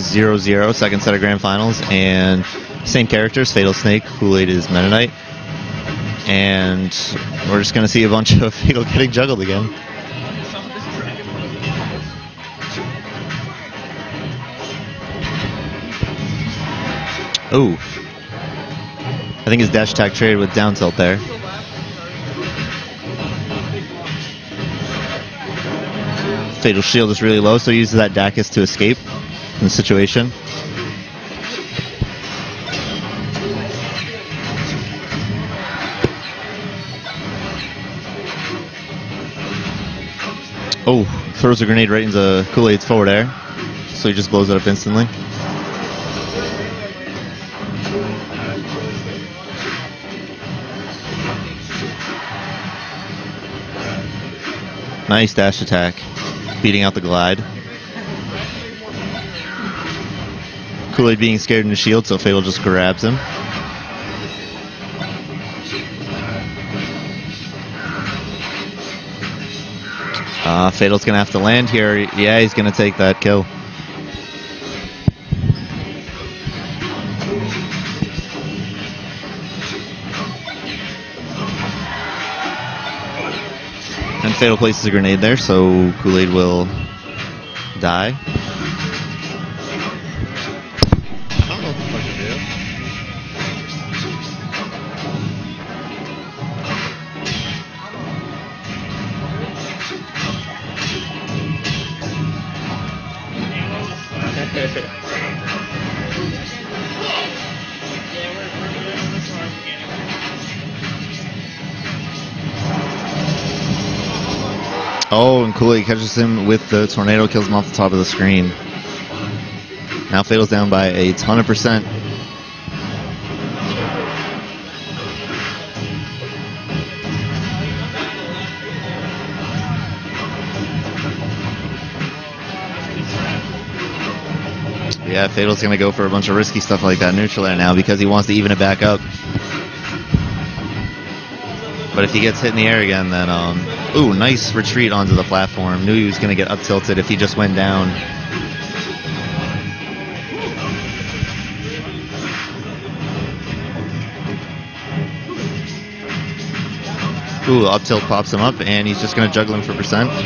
0 0, second set of grand finals, and same characters Fatal Snake, Kool Aid is Knight. And we're just going to see a bunch of Fatal getting juggled again. Oh. I think his dash attack traded with down tilt there. Fatal Shield is really low, so he uses that Dacus to escape in the situation. Oh, throws a grenade right into Kool-Aid's forward air, so he just blows it up instantly. Nice dash attack, beating out the glide. Kool-Aid being scared in the shield, so Fatal just grabs him. Uh, Fatal's gonna have to land here. Yeah, he's gonna take that kill. And Fatal places a grenade there, so Kool-Aid will die. Oh, and Kool-Aid catches him with the tornado, kills him off the top of the screen. Now Fatal's down by a ton of percent. Yeah, Fatal's going to go for a bunch of risky stuff like that neutral air now because he wants to even it back up. But if he gets hit in the air again, then um, ooh, nice retreat onto the platform. Knew he was going to get up tilted if he just went down. Ooh, up tilt pops him up, and he's just going to juggle him for percent.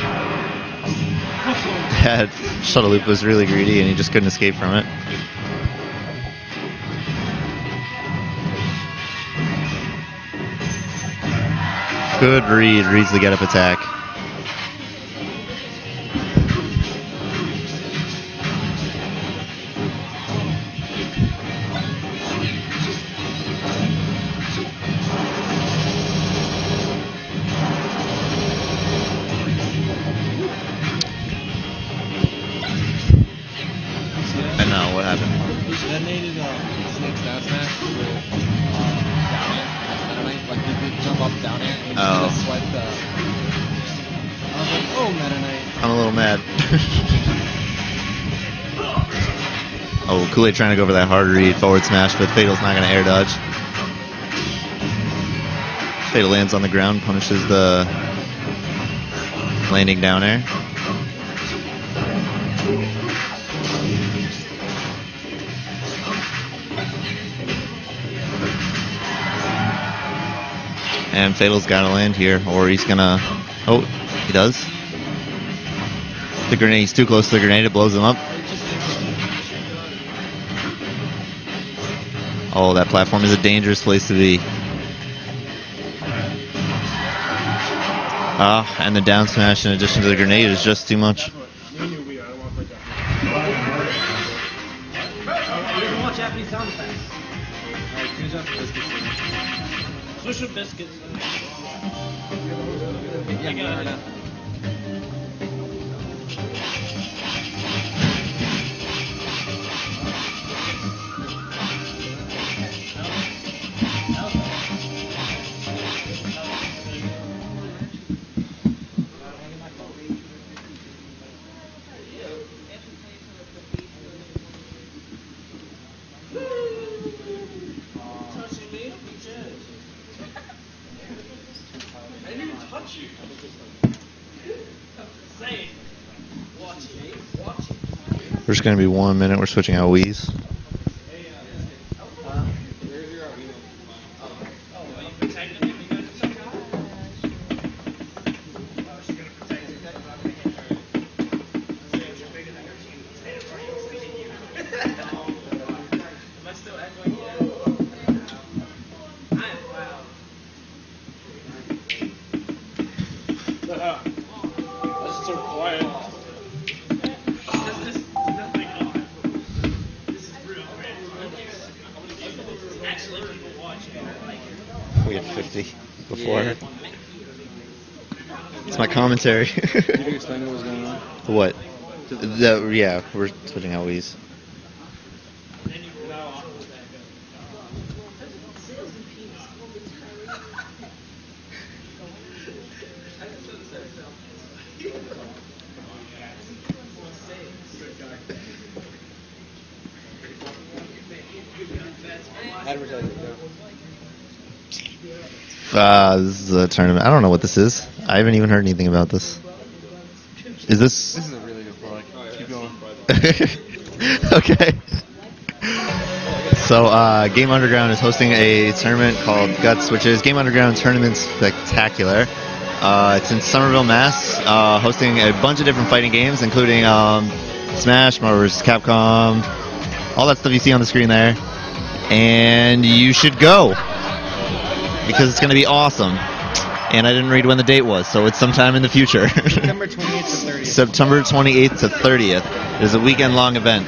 That shuttle loop was really greedy, and he just couldn't escape from it. Good read, reads the get up attack. I know what happened. He detonated um, Snake's down smash with Like he did jump up down air and Oh. just swiped the. I was like, oh Meta Knight. I'm a little mad. oh, Kool-Aid trying to go for that hard read forward smash, but Fatal's not going to air dodge. Fatal lands on the ground, punishes the landing down air. And Fatal's got to land here, or he's gonna. Oh, he does. The grenade, he's too close to the grenade, it blows him up. Oh, that platform is a dangerous place to be. Ah, and the down smash in addition to the grenade is just too much. Swish biscuits. Touch you. It. Watch me. Watch it. We're just gonna be one minute. We're switching out Wii's. Quiet. We had 50 before. It's my commentary. Did you explain what was going on? what? The, yeah, we're switching out Wii's. Uh, this is a tournament. I don't know what this is. I haven't even heard anything about this. Is this? This is a really good product. Keep going. okay. So, uh, Game Underground is hosting a tournament called Guts, which is Game Underground Tournament Spectacular. Uh, it's in Somerville, Mass, uh, hosting a bunch of different fighting games, including um, Smash, Marvel vs. Capcom, all that stuff you see on the screen there. And you should go because it's going to be awesome. And I didn't read when the date was, so it's sometime in the future. September 28th to 30th. September 28th to 30th. It is a weekend long event.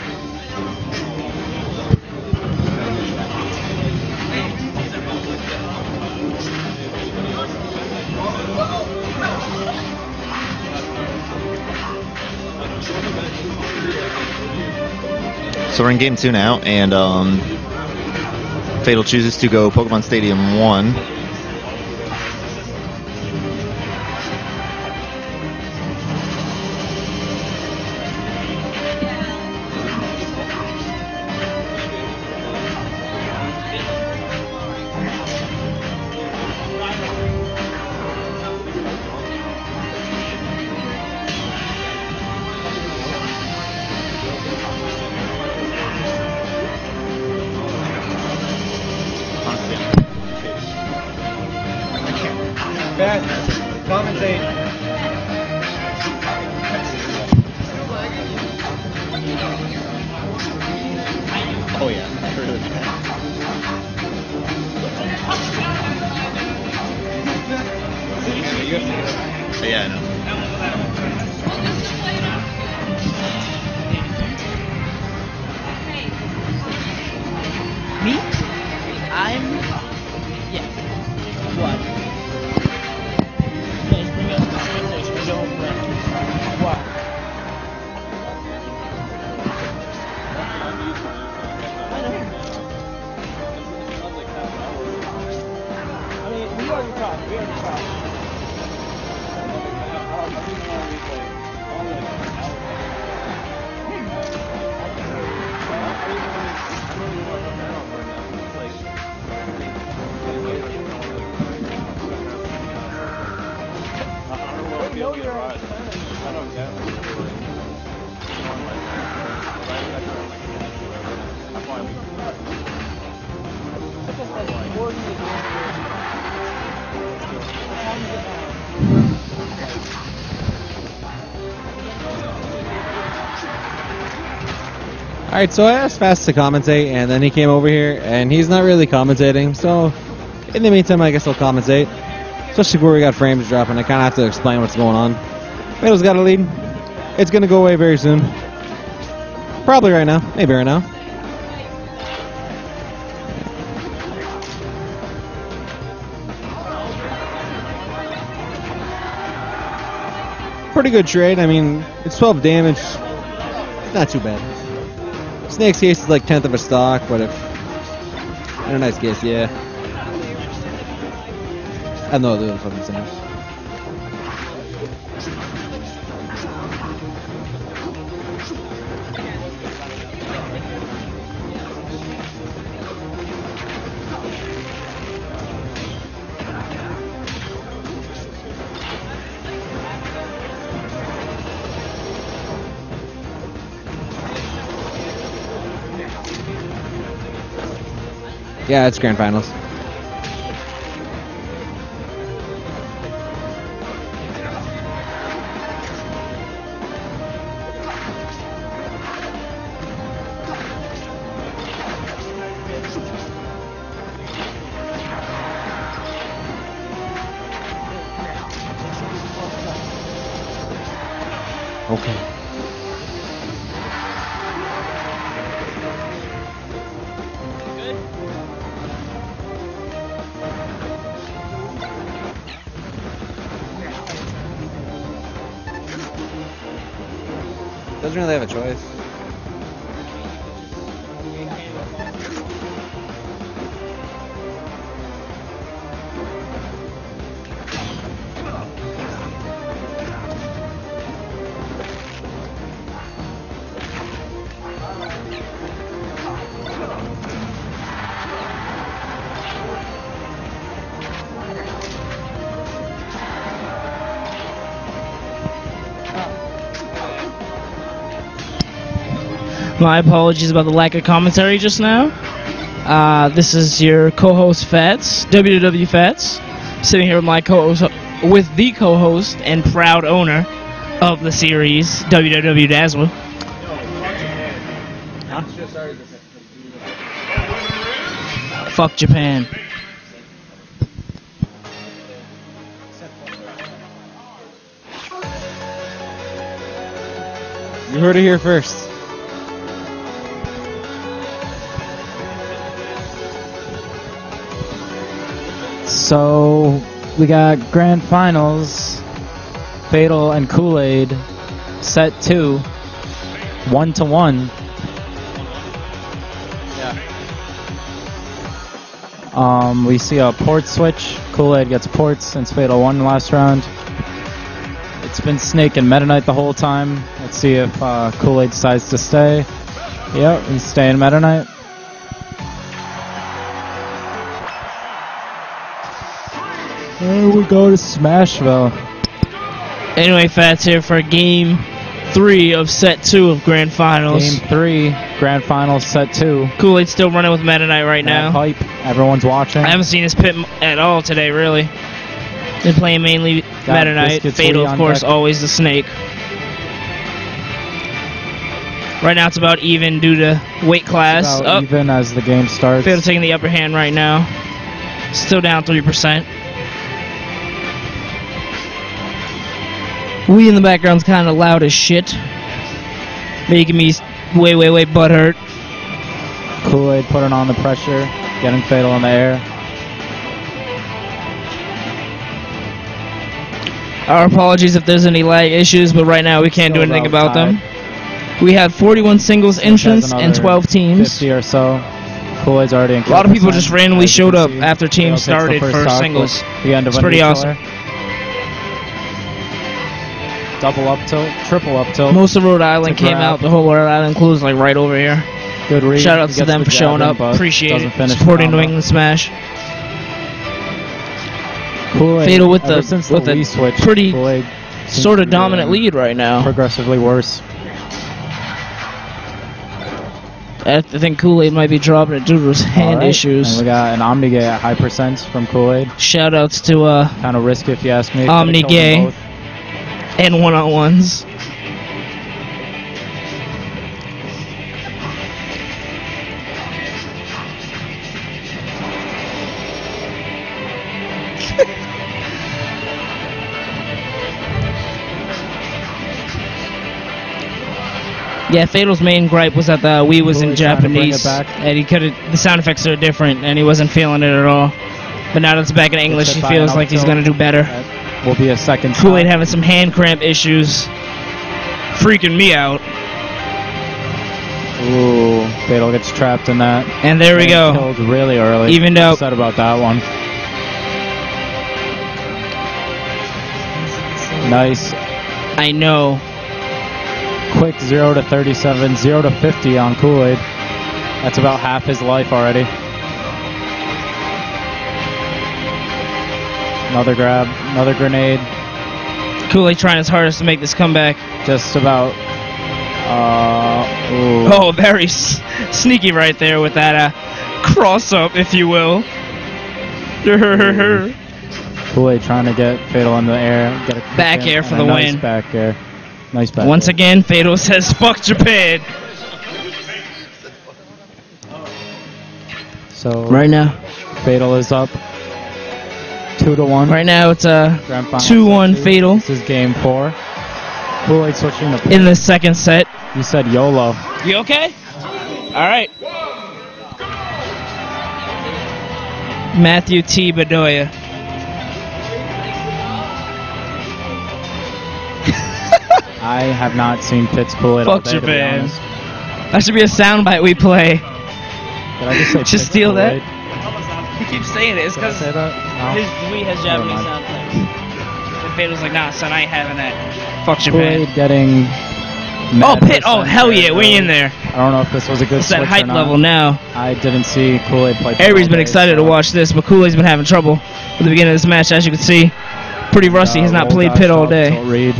So we're in game two now, and um, Fatal chooses to go Pokemon Stadium 1. Bad. Commentate. Oh yeah. Yeah, I know. All right, so I asked Fats to commentate, and then he came over here, and he's not really commentating. So, in the meantime, I guess I'll commentate. Especially where we got frames dropping, I kind of have to explain what's going on. Fatal's got a lead. It's gonna go away very soon. Probably right now, maybe right now. Good trade. I mean, it's 12 damage. Not too bad. Snake's case is like tenth of a stock, but if in a nice case, yeah. I know they're fucking same. Yeah, it's grand finals. Okay. Doesn't really have a choice. My apologies about the lack of commentary just now. Uh, this is your co-host Fats, WW Fats, sitting here with my co-host, with the co-host and proud owner of the series, WW Dazwa. Fuck Japan. You heard it here first. So we got grand finals, Fatal and Kool Aid, set two, one to one. Um, we see a port switch. Kool Aid gets ports since Fatal won last round. It's been Snake and Meta Knight the whole time. Let's see if uh, Kool Aid decides to stay. Yep, he's staying Meta Knight. There we go to Smashville. Anyway, Fats here for game three of set two of grand finals. Game three, grand finals, set two. Kool-Aid still running with Meta Knight right Mad now. Hype. Everyone's watching. I haven't seen his pit at all today, really. Been playing mainly Got Meta Knight, Fatal, of course, deck. always the snake. Right now it's about even due to weight class. About Up, even as the game starts. Fatal taking the upper hand right now. Still down 3%. We in the background's kind of loud as shit. Making me way, way, way butthurt. Kool-Aid putting on the pressure, getting Fatal in the air. Our apologies if there's any lag issues, but right now we can't do anything about about them. We had 41 singles entrants and 12 teams. 50 or so. Kool-Aid's already in A lot of people just randomly showed up after teams started for singles. with The end of It's pretty awesome. Double up tilt, triple up tilt. Most of Rhode Island came out. The whole Rhode Island crew is like right over here. Good read. Shout out to them the for showing up. Appreciate it. Supporting New. England Smash. Kool-Aid, Fatal with ever the- with the switch, pretty Sort of dominant getting lead right now. Progressively worse. I think Kool-Aid might be dropping it due to his hand Alright, issues. And we got an Omnigay at high percent from Kool-Aid. Shout outs to uh, Kind of risky if you ask me. Omni Could've killed them Gay. both. and one-on-ones. Yeah, Fatal's main gripe was that the Wii was in Really trying to bring it Japanese, and he could the sound effects are different, and he wasn't feeling it at all. But now that it's back in English, he feels like he's gonna do better. Will be a second Kool-Aid having some hand cramp issues, freaking me out. Ooh, Fatal gets trapped in that. And there we go. Killed really early. Evened out. Upset about that one. Nice. I know. Quick 0 to 37, 0 to 50 on Kool-Aid. That's about half his life already. Another grab, another grenade. Kool-Aid trying his hardest to make this comeback. Just about. Uh. Oh, very s- sneaky right there with that uh, cross up, if you will. Kool-Aid trying to get Fatal in the air. Get a Back hit air for a the nice win. Back air. Nice back Once air. again, Fatal says, fuck Japan. So Right now. Fatal is up. Two to one. Right now, it's uh, a 2-1. Fatal This is game four. Kool-Aid switching to in the second set. You said YOLO. You okay? All right. Matthew T. Bedoya. I have not seen Pitts Kool-Aid all Fuck day, to be Japan. That should be a soundbite we play. Did I just say Just steal that? He keeps saying it. It's Did I because say that? No. his Wii has Japanese sound effects. And Fatal's like, nah, son, I ain't having that. Fuck Japan. Kool-Aid getting. Oh, Pit. Oh, hell yeah, we though. in there. I don't know if this was a good It's that hype level now. I didn't see Kool-Aid play. Everybody's been excited to watch this, but Kool-Aid's been having trouble at the beginning of this match, as you can see. Pretty rusty. Uh, He's not played Pit all day. read.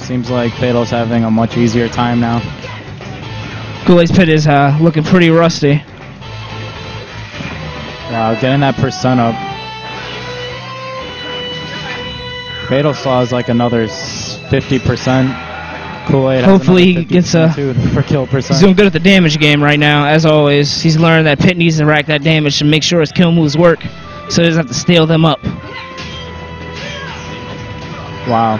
Seems like Fatal's having a much easier time now. Kool-Aid's Pit is uh, looking pretty rusty. Wow, getting that percent up. Fatal still is like another 50%. Kool-Aid Hopefully he gets uh, a- 50% for kill percent. He's doing good at the damage game right now, as always. He's learned that Pit needs to rack that damage to make sure his kill moves work, so he doesn't have to steal them up. Wow.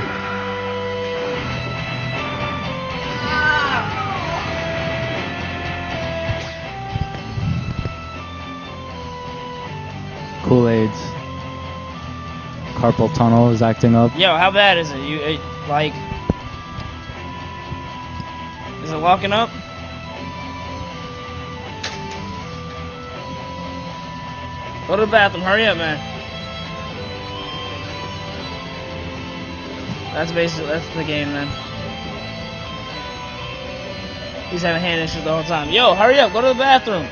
Kool-Aid's carpal tunnel is acting up. Yo, how bad is it? You it, like? Is it locking up? Go to the bathroom. Hurry up, man. That's basically that's the game, man. He's having hand issues the whole time. Yo, hurry up. Go to the bathroom.